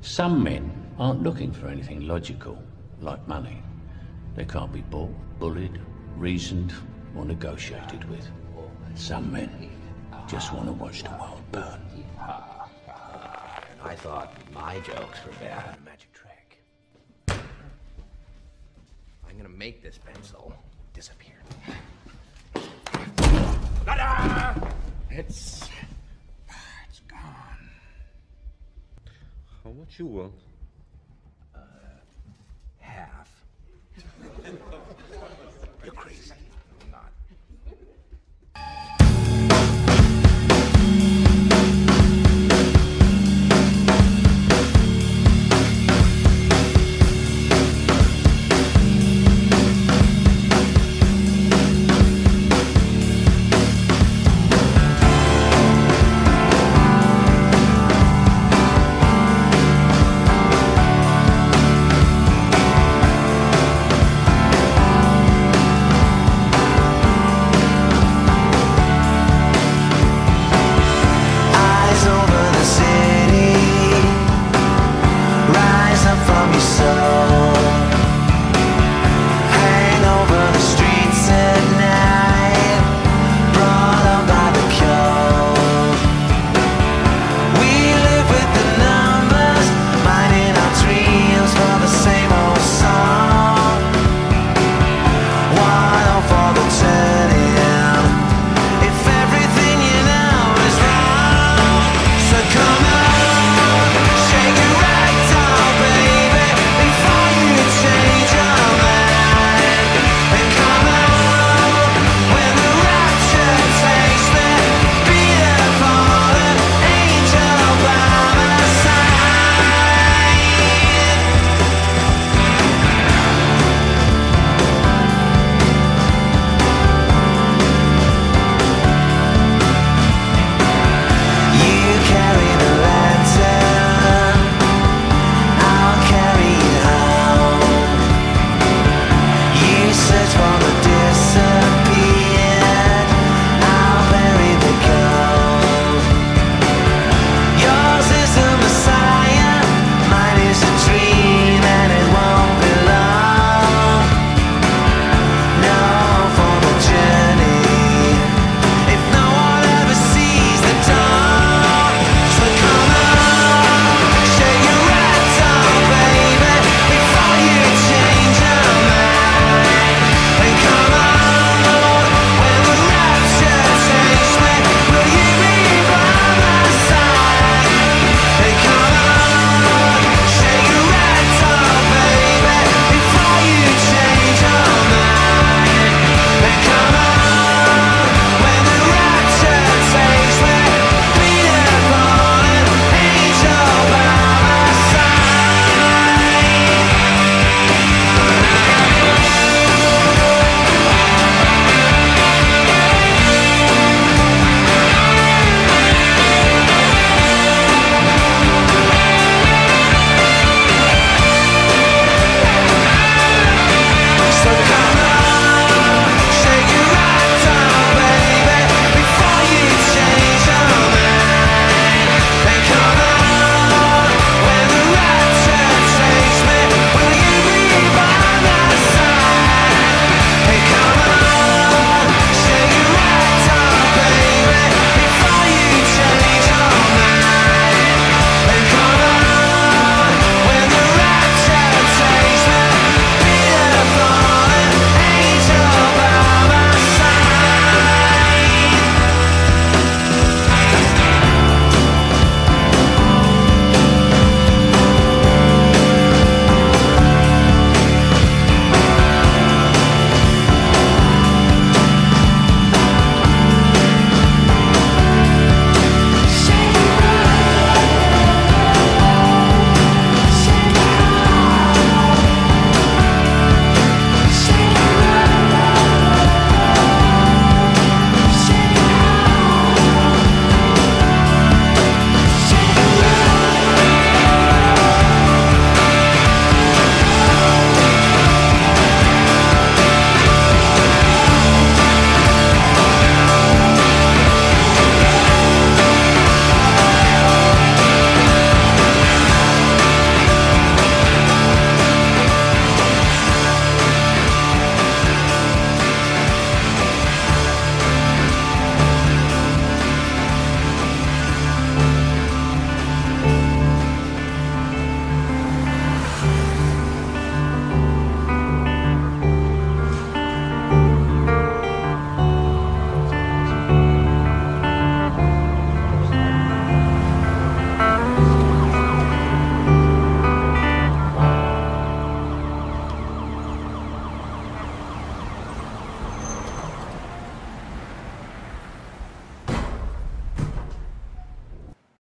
Some men aren't looking for anything logical, like money. They can't be bought, bullied, reasoned, or negotiated with. Some men just want to watch the world burn. I thought my jokes were bad. Magic trick. I'm gonna make this pencil disappear. It's it's gone. How much you want?